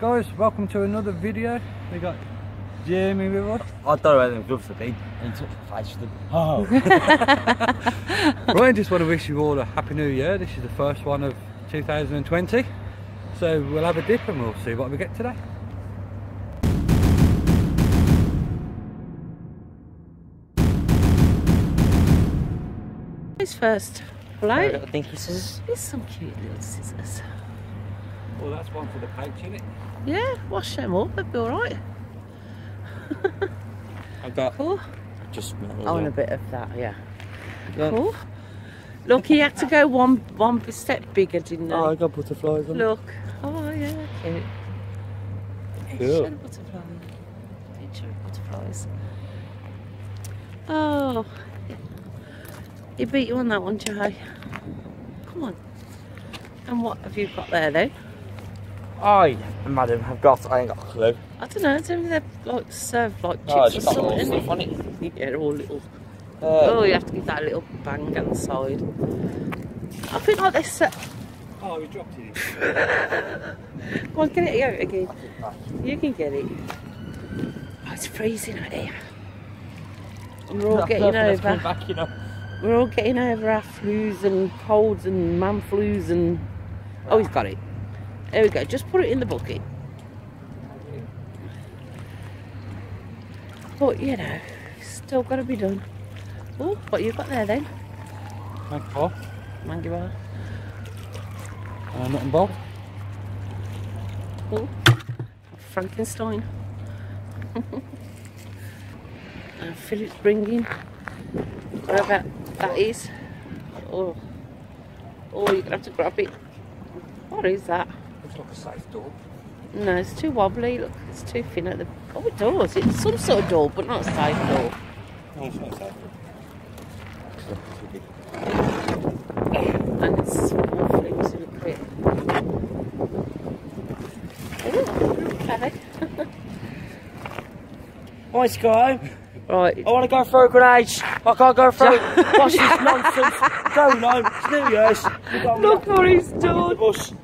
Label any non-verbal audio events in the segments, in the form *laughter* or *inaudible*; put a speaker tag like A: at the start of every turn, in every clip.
A: Guys, welcome to another video. We got Jamie with us.
B: I don't know where them gloves have been. And he took the face with them. Oh. *laughs*
A: right, I just want to wish you all a happy new year. This is the first one of 2020. So we'll have a dip and we'll see what we get today.
C: Who's first?
B: I
C: Right?
B: don't think he says.
C: There's some cute little scissors.
A: Well, that's one for the pouch, isn't it?
C: Yeah, wash them up, they'll be alright. *laughs*
B: I've got
C: Cool.
B: just.
C: I want oh, a bit of that, yeah.
B: Yeah.
C: Cool. Look, he had to go one one step bigger, didn't he?
B: Oh, I got butterflies on.
C: Look. Oh, yeah, cute.
B: Cool.
C: Show the butterfly. Picture of butterflies. Oh. He beat you on that one, Jai. Come on. And what have you got there, then?
B: I, madam, have got. I ain't got a clue.
C: I don't know, I don't maybe they're like served like chips
B: Oh,
C: or
B: it's got little
C: something.
B: stuff on it.
C: Yeah, all little.
B: Uh,
C: Oh, you have to give that a little bang on the side. I think like they set.
A: Oh, we dropped it. *laughs*
C: Go on, get it out again. You can get it. Oh, it's freezing out here. And we're all *laughs* getting
B: Let's
C: over.
B: back, you know.
C: We're all getting over our flus and colds and man flus and. Oh, he's got it. There we go. Just put it in the bucket. But you know, still got to be done. Oh, what you got there then?
A: Paul.
C: Mangy bar.
A: Uh, nothing bolt.
C: Oh, Frankenstein. *laughs* and Philip's bringing whatever that is. Oh, oh, you're gonna have to grab it. What is that?
A: Looks like a safe door.
C: No, it's too wobbly. Look, it's too thin at the. Oh, it does. It's some sort of door, but not a safe door.
A: No, it's not a safe.
C: And it's awfully to the quick. Oh, okay. *laughs*
B: Hi, Sky.
C: Right.
B: I want to go through grenades. I can't go through. *laughs* What's this nonsense? Go home. It's New Year's.
C: Look what he's
B: on
C: done.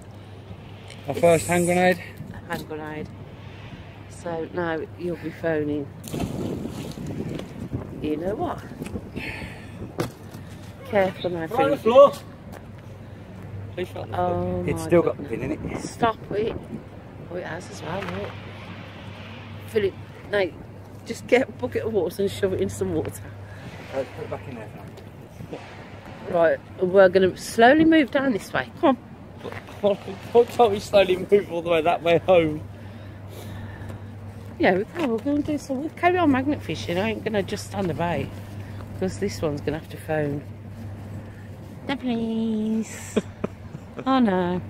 B: Bus.
A: Our first hand grenade.
C: hand grenade. So now you'll be phoning. You know what? Careful now,
B: Right on the floor. Please felt the
C: Oh
A: It's
C: my
A: still got the pin in it.
C: Stop it. Oh, it has as well, look. Philip, now just get a bucket of water and shove it in some water.
A: Uh, put it back in there for now.
C: Right, we're going to slowly move down this way. Come on.
B: What can't we slowly move all the way that way home?
C: Yeah, we can. We're going to do some. We'll carry on magnet fishing. I ain't going to just stand about because this one's going to have to phone. No, please. *laughs* oh no.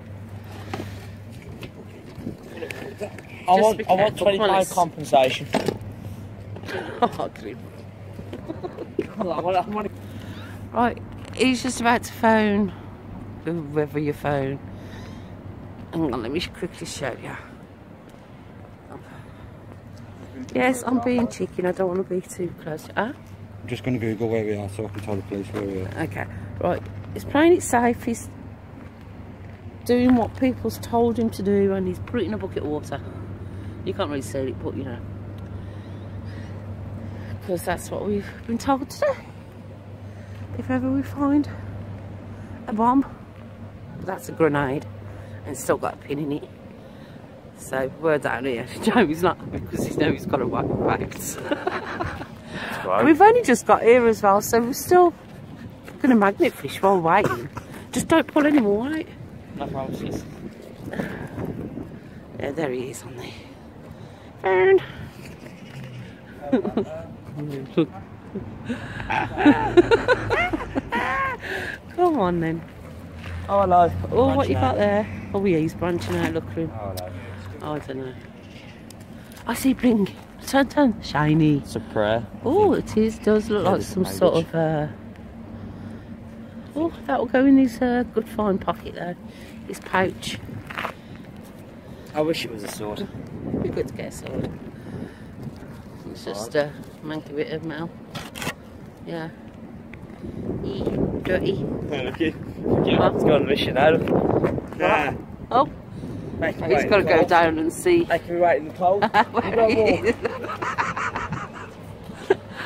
B: I
C: Just
B: want, I want
C: careful,
B: twenty
C: come on,
B: pound
C: let's-
B: compensation. *laughs*
C: Oh, grim. Right, he's just about to phone whoever you phone. Hang on, let me quickly show you. Yes, I'm being chicken. I don't want to be too close. Ah,
A: I'm just going to Google where we are so I can tell the police where we are.
C: okay. Right, he's playing it safe. He's doing what people's told him to do, and he's putting a bucket of water. You can't really see it, but you know, because that's what we've been told to do. If ever we find a bomb, that's a grenade, and it's still got a pin in it. So we're down here. Jamie's not because he knows he's got a white bags. We've only just got here as well, so we're still going to magnet fish while waiting. Just don't pull any more out.
B: No promises.
C: Yeah, there he is on there. Fern. *laughs* *laughs* Come on then.
B: Oh, hello.
C: Oh, what you got there? Oh, yeah, he's branching out. Look at him.
A: Oh.
C: Oh, I don't know. I see bling. Turn, turn. Shiny.
B: It's a prayer.
C: Oh, it is. Does look like some
B: language.
C: sort of. Uh... Oh, that will go in his uh, good fine pocket there. His pouch.
B: I wish it was a sword.
C: Be good to get a sword. It's just a manky bit of metal. Yeah. Eee, dirty.
B: Look at you. You have to go on a mission. Nah.
C: Oh, He's got to go down and see.
B: I can be waiting in the cold. *laughs*
C: where
B: You got
C: he
B: walk.
C: is.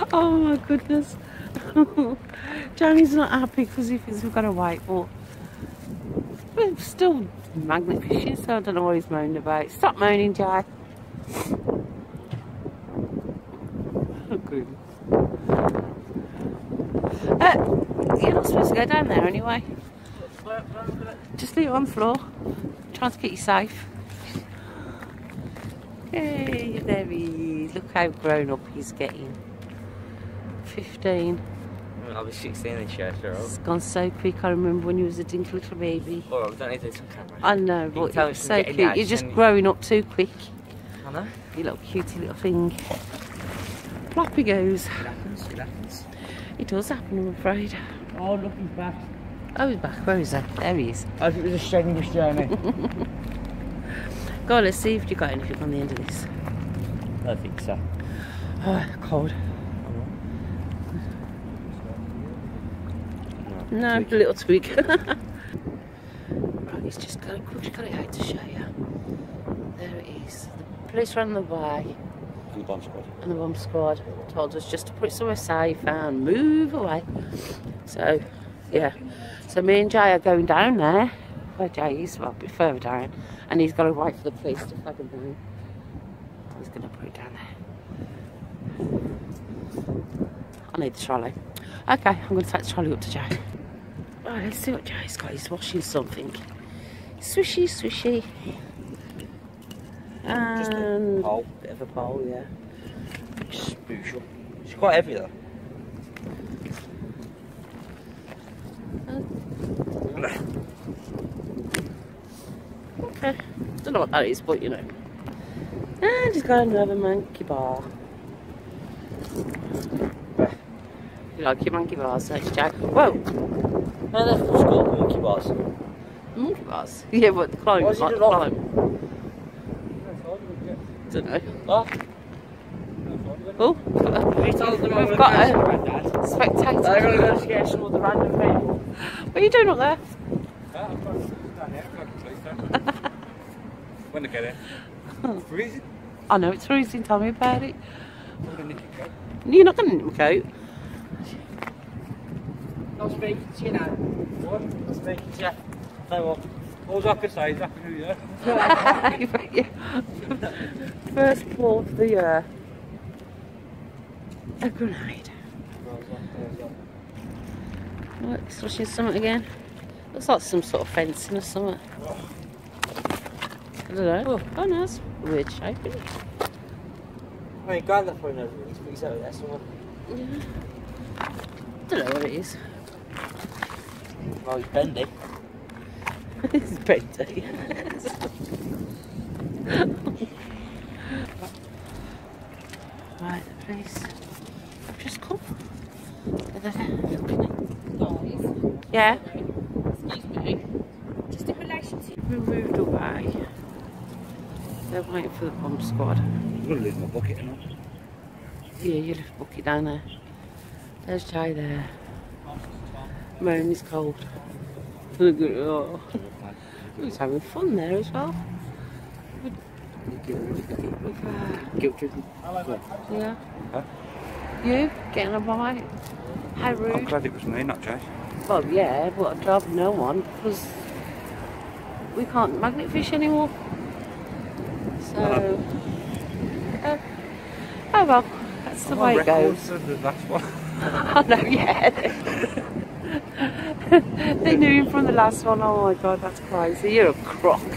C: *laughs* oh my goodness. *laughs* Johnny's not happy because he thinks we've got to wait, but we're still magnet fishing, so I don't know what he's moaning about. Stop moaning, Jay. Oh, good. Uh, you're not supposed to go down there anyway. Just leave it on the floor. Trying to keep you safe. Hey, there he is. Look how grown up he's getting. 15.
B: I'll be 16 this year, sure.
C: It's gone so quick. I remember when you was a dinky little baby.
B: Oh, we don't need do some camera.
C: I know,
B: can
C: but it's so cute. You're just growing up too quick.
B: I know.
C: You little cutie little thing. Floppy goes.
B: It happens, it happens.
C: It does happen, I'm afraid.
B: Oh, look, he's back.
C: Oh, he's back. Where is he? There he is.
B: I think it was a strenuous journey. *laughs*
C: Go on, let's see if you got anything on the end of this.
B: I think so.
C: Oh, cold. No, a little tweak. *laughs* right, he's just got, we've just got it out to show you. There it is. The police ran the way
B: Good bomb squad.
C: and the bomb squad told us just to put it somewhere safe and move away. So, yeah. So me and Jay are going down there. Where Jay is, well, a bit further down. And he's got to wait for the police to flag him down. He's going to put it down there. I need the trolley. Okay, I'm going to take the trolley up to Jay. Right, let's see what Jay's got. He's washing something. Swishy, swishy.
B: Just a
C: And
B: pole.
C: bit of a bowl, yeah.
B: Spooshel. It's quite heavy though.
C: Okay. Don't know what that is, but you know. Ah, and he's got another monkey bar. You like your monkey bars, don't you, Jack? Whoa!
B: No, they're for school monkey bars.
C: Monkey bars? *laughs* Yeah, but the climb,
B: What's
C: like the
B: doing?
C: climb. Don't know.
B: Oh,
C: Oh,
B: we told them I
C: We've
B: was
C: got a-
B: to
C: spectator.
B: They're going to go scare some of the random people.
C: What are you doing up there?
A: When they get in. *laughs* Freezing.
C: I know it's freezing, tell me about it.
A: I'm gonna nick your coat.
C: You're not going to knit my coat.
B: I'm speaking to you now.
A: What?
B: I'm speaking to you. No more.
A: All I can say is Happy New Year. *laughs*
C: First pull of the year. A grenade. What, it's watching something again? Looks like some sort of fencing or something. I don't. Oh, oh no, it's weird shape. isn't?
B: I mean, Granddad probably knows what it is, but he's over there somewhere.
C: Yeah. Don't know what it is.
B: Well, he's bendy. *laughs*
C: it's bendy. right, the police have just come. They're there looking at- Yeah.
D: Excuse me. Just in relation to
C: We moved away. They're waiting for the bomb squad.
A: I'm gonna leave my bucket and all.
C: Yeah, you left bucket down there. There's Jay there. Moan is cold. Look at oh. He's having fun there as well. With, with, uh,
B: Guilt driven.
C: yeah.
A: Huh?
C: You getting a bite? How rude.
A: I'm glad it was me, not Jay.
C: Well, yeah, but I'd rather no one because we can't magnet fish anymore. So, uh, oh well, that's the
A: I'm
C: way it goes.
A: record for the last one.
C: I know, yeah. *laughs* they knew him from the last one. Oh my god, that's crazy. You're a crock. *laughs*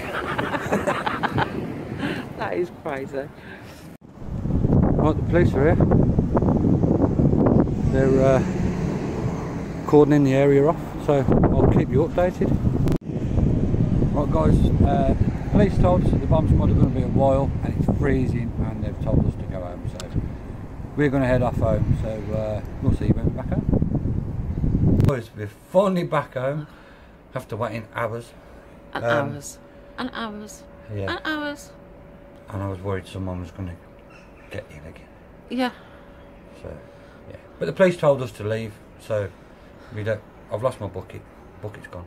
C: that is crazy.
A: Right, the police are here. They're uh, cordoning the area off, so I'll keep you updated. Right guys, uh, police told us that the bomb squad are going to be a while and it's freezing and they've told us to go home, so we're going to head off home, so uh, we'll see you when we're back home. Boys, we're finally back home after waiting hours.
C: And
A: Um,
C: hours. And hours.
A: Yeah,
C: And hours.
A: and I was worried someone was going to get in again.
C: Yeah.
A: So, yeah. But the police told us to leave, so we don't. I've lost my bucket. Bucket's gone.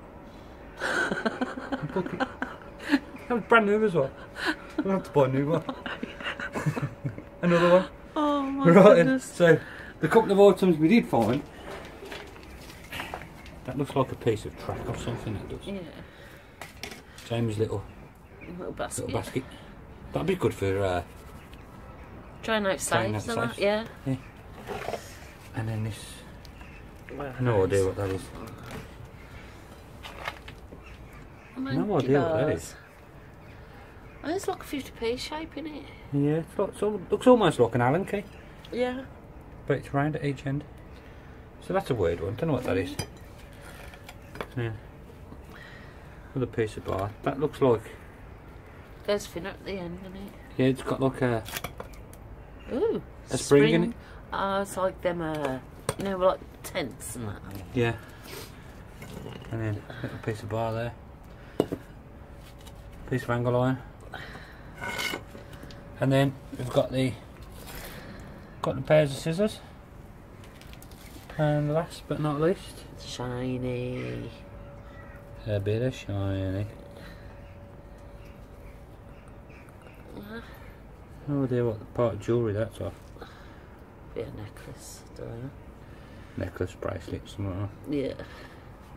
A: *laughs* bucket. That was brand new as well. *laughs* We'll have to buy a new one. *laughs* *laughs* Another one.
C: Oh my
A: Right,
C: goodness.
A: so the couple of items we did find. That looks like a piece of track or something. That does.
C: Yeah,
A: James' little
C: little basket.
A: little basket. That'd be good for. Uh,
C: Trying out saves and that,
A: saves.
C: yeah.
A: and then this.
C: Wow.
A: No idea what that is. No idea what that is.
C: Oh, it's like a 50p shape in it.
A: Yeah, like, so, looks almost like an Allen key,
C: Yeah.
A: but it's round at each end. So that's a weird one. Don't know what that is. Yeah. Another piece of bar. That looks like.
C: There's finner at the end, isn't it?
A: Yeah, it's got like a.
C: Ooh.
A: A spring in it?
C: Oh, it's like them, uh, you know, like tents and that.
A: Yeah. And then a little piece of bar there. Piece of angle iron. And then we've got the got the pairs of scissors. And last but not least,
C: Shiny.
A: a bit of shiny. Oh no idea what part of jewellery that's off.
C: Bit of necklace. Don't know.
A: Necklace, bracelet, something like
C: Yeah.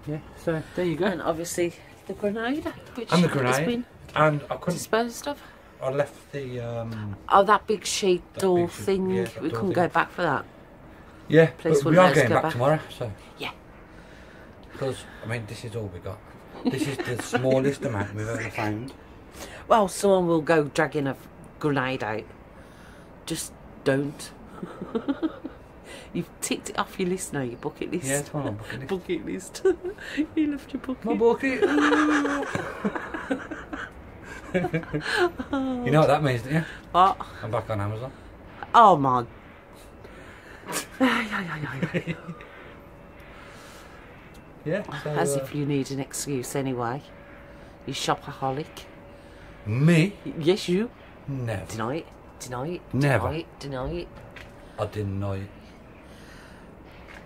A: Yeah, so there you go.
C: And obviously the grenade, which
A: And the
C: has
A: grenade.
C: been
A: And I couldn't
C: disposed of.
A: I left the um
C: Oh, that big sheet
A: That
C: door
A: big sheet-
C: thing.
A: yeah,
C: we couldn't
A: thing.
C: go back for that.
A: Yeah,
C: Place
A: but we are going
C: go
A: back,
C: back.
A: tomorrow, so.
C: Yeah.
A: Because, I mean, this is all we got. *laughs* This is the smallest amount we've ever found.
C: Well, someone will go dragging a grenade out. Just don't. *laughs* You've ticked it off your list now, your bucket list.
A: Yeah, it's on bucket *laughs* list.
C: bucket list. you left your bucket.
A: My bucket. *laughs* you know what that means, don't you?
C: What?
A: I'm back on Amazon.
C: Oh my. *laughs*
A: Yeah. So,
C: As
A: uh,
C: if you need an excuse anyway. You shopaholic.
A: me?
C: Yes, you.
A: Never.
C: Deny it. Deny it.
A: Never.
C: Deny it. Deny it.
A: I deny it.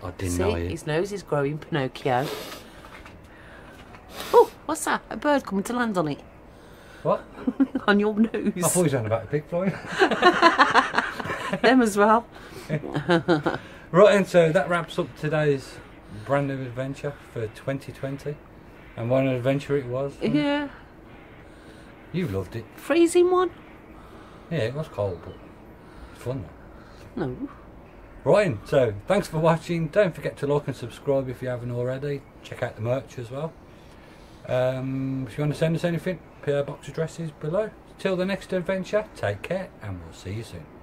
A: I deny
C: See,
A: it.
C: his nose is growing Pinocchio. Oh, what's that? A bird coming to land on it.
A: What? *laughs*
C: on your news?
A: I thought
C: nose.
A: was on about the pig flying. *laughs*
C: Them as well. *laughs*
A: Right, and so that wraps up today's brand new adventure for 2020. And what an adventure it was.
C: Yeah.
A: You loved it.
C: Freezing one?
A: Yeah, it was cold, but it's fun. though.
C: No.
A: Right, so thanks for watching. Don't forget to like and subscribe if you haven't already. Check out the merch as well. Um, if you want to send us anything, PO box address is below. Till the next adventure, take care and we'll see you soon.